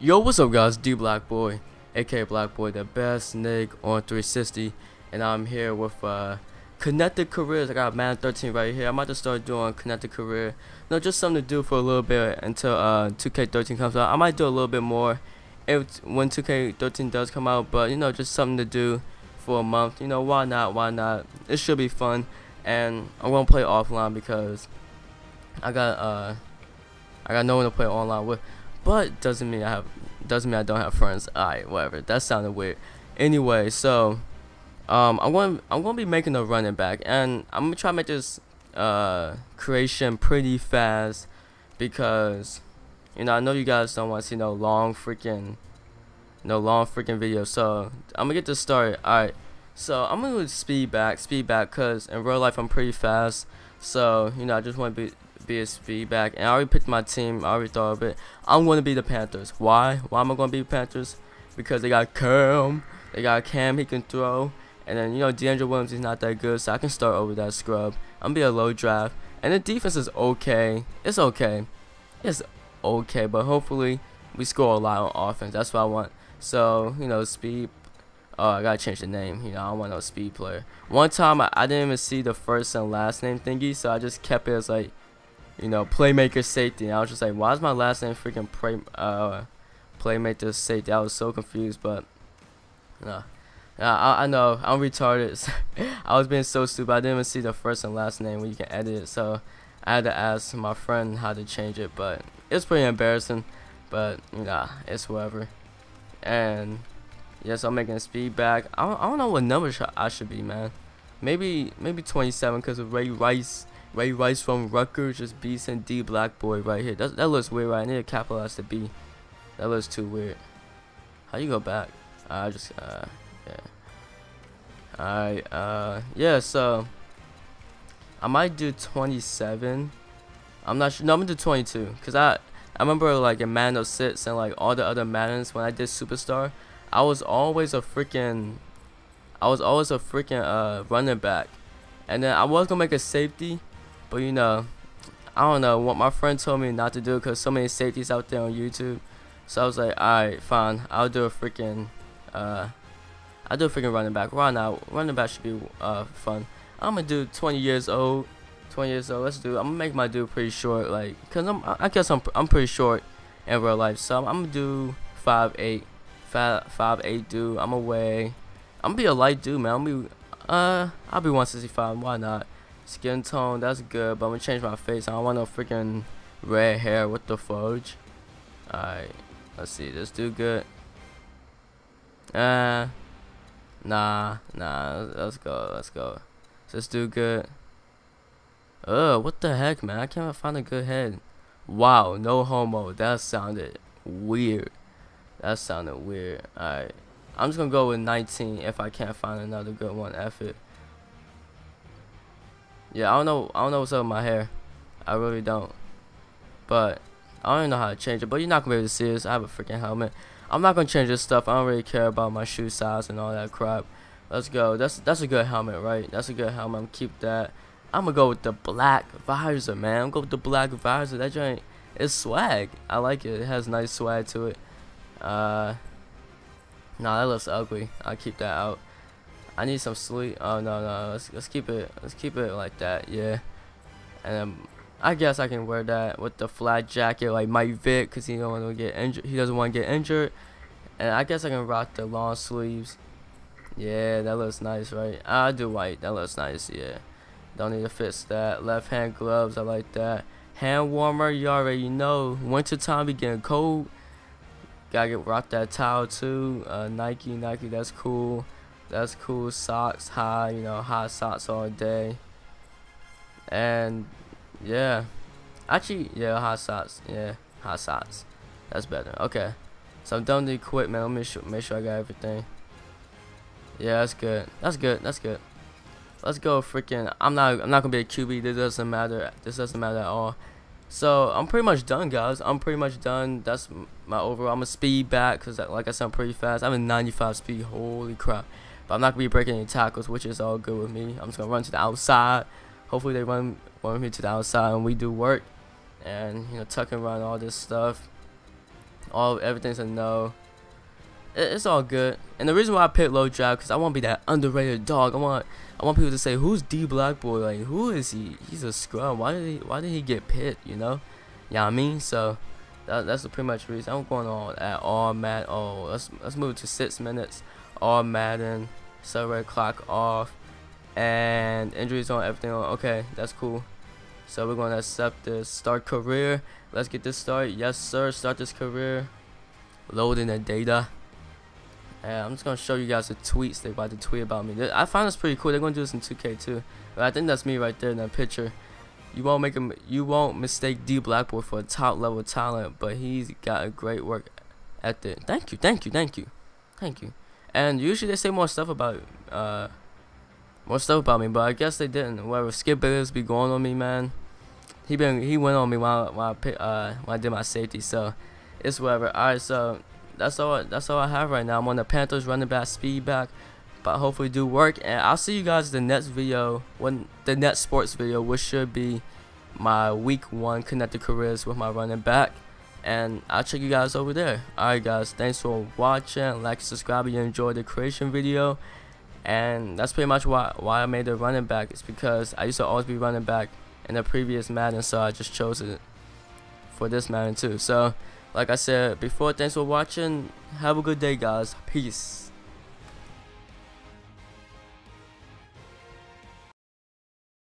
Yo, what's up guys, D Black Boy, aka Black Boy, the best nig on 360, and I'm here with uh, Connected Careers. I got Madden 13 right here. I'm about to start doing Connected Career. No, just something to do for a little bit until uh, 2K13 comes out. I might do a little bit more if when 2K13 does come out, but you know, just something to do for a month. You know, why not? Why not? It should be fun, and I'm gonna play offline because I got uh, I got no one to play online with but doesn't mean I have doesn't mean I don't have friends. Alright, whatever. That sounded weird. Anyway, so um, I'm gonna I'm going to be making a running back, and I'm gonna try to make this uh creation pretty fast because you know I know you guys don't want to see no long freaking no long freaking video. So I'm gonna get this started. Alright. So I'm gonna speed back, speed back, cause in real life I'm pretty fast. So you know I just want to be BSV back, and I already picked my team. I already thought of it. I'm going to be the Panthers. Why? Why am I going to be Panthers? Because they got Cam. They got Cam he can throw. And then, you know, DeAngelo Williams is not that good, so I can start over that scrub. I'm going to be a low draft. And the defense is okay. It's okay. It's okay, but hopefully we score a lot on offense. That's what I want. So, you know, speed. Oh, I gotta change the name. You know, I don't want no speed player. One time, I, I didn't even see the first and last name thingy, so I just kept it as like you know, playmaker safety. And I was just like, why is my last name freaking play, uh, playmaker safety? I was so confused, but no. I, I know, I'm retarded. I was being so stupid. I didn't even see the first and last name when you can edit it. So I had to ask my friend how to change it, but it's pretty embarrassing. But, nah, it's whatever. And, yes, I'm making speed back. I don't, I don't know what number I should be, man. Maybe, maybe 27 because of Ray Rice Ray Rice from Rutgers, just B and D Black Boy right here. That, that looks weird, right? I need to capitalize the B. That looks too weird. How you go back? I uh, just, uh, yeah. Alright, uh, yeah, so. I might do 27. I'm not sure. No, I'm gonna do 22. Because I, I remember, like, in Madden 06 and, like, all the other Maddens when I did Superstar, I was always a freaking. I was always a freaking, uh, running back. And then I was gonna make a safety, but you know, I don't know what my friend told me not to do because so many safeties out there on YouTube. So I was like, alright, fine. I'll do a freaking, uh, I'll do a freaking running back. Why not? Running back should be uh fun. I'm gonna do 20 years old. 20 years old. Let's do. I'm gonna make my dude pretty short, like, cause I'm. I guess I'm. I'm pretty short in real life. So I'm, I'm gonna do five eight, five five eight dude. I'm away. I'm gonna be a light dude, man. I'm gonna be. Uh, I'll be 165. Why not? Skin tone, that's good, but I'm gonna change my face. I don't want no freaking red hair. What the fudge? Alright, let's see. This do good. Uh, nah, nah. Let's go. Let's go. Let's do good? Ugh, what the heck, man? I can't find a good head. Wow, no homo. That sounded weird. That sounded weird. Alright. I'm just gonna go with 19 if I can't find another good one. F it. Yeah, I don't know. I don't know what's up with my hair. I really don't. But I don't even know how to change it. But you're not gonna be able to see this. I have a freaking helmet. I'm not gonna change this stuff. I don't really care about my shoe size and all that crap. Let's go. That's that's a good helmet, right? That's a good helmet. I'm keep that. I'm gonna go with the black visor, man. I'm gonna go with the black visor. That joint is swag. I like it. It has nice swag to it. Uh, nah, that looks ugly. I'll keep that out. I need some sleep. Oh no no, let's let's keep it let's keep it like that. Yeah, and then I guess I can wear that with the flat jacket like Mike Vick because he don't want to get injured. He doesn't want to get injured, and I guess I can rock the long sleeves. Yeah, that looks nice, right? I do white. That looks nice. Yeah, don't need to fix that. Left hand gloves. I like that. Hand warmer. You already know. Winter time be getting cold. Gotta get rock that towel too. Uh, Nike, Nike. That's cool. That's cool. Socks high, you know, high socks all day. And yeah. Actually, yeah, high socks. Yeah, high socks. That's better. Okay. So I'm done with the equipment. Let me sh make sure I got everything. Yeah, that's good. That's good. That's good. Let's go freaking I'm not I'm not gonna be a QB. This doesn't matter. This doesn't matter at all. So I'm pretty much done, guys. I'm pretty much done. That's my overall. I'm a speed back because, like I said, I'm pretty fast. I'm a 95 speed. Holy crap! But I'm not gonna be breaking any tackles, which is all good with me. I'm just gonna run to the outside. Hopefully they run run me to the outside and we do work. And you know, tuck and run all this stuff. All everything's a no. It, it's all good. And the reason why I picked low draft because I want to be that underrated dog. I want I want people to say who's D Black Boy? Like who is he? He's a scrum. Why did he Why did he get picked? You know? Yeah, you know I mean so. That, that's pretty much reason I'm going on at all Mad. Oh, let's let's move to six minutes. All Madden, server clock off, and injuries on everything. On. Okay, that's cool. So we're going to accept this. Start career. Let's get this started. Yes, sir. Start this career. Loading the data. And I'm just going to show you guys the tweets they're about to tweet about me. I find this pretty cool. They're going to do this in 2K too. But I think that's me right there in that picture. You won't make him. You won't mistake D Blackboy for a top level talent, but he's got a great work ethic. Thank you, thank you, thank you, thank you. And usually they say more stuff about uh more stuff about me, but I guess they didn't. Whoever Skip Bayless be going on me, man. He been he went on me while while I uh when I did my safety, so it's whatever. All right, so that's all that's all I have right now. I'm on the Panthers running back speed back, but hopefully do work. And I'll see you guys in the next video when the next sports video, which should be my week one connected careers with my running back. And I'll check you guys over there. Alright guys, thanks for watching. Like, subscribe if you enjoyed the creation video and that's pretty much why why I made the running back. It's because I used to always be running back in the previous Madden, so I just chose it for this Madden too. So, like I said before, thanks for watching. Have a good day, guys. Peace.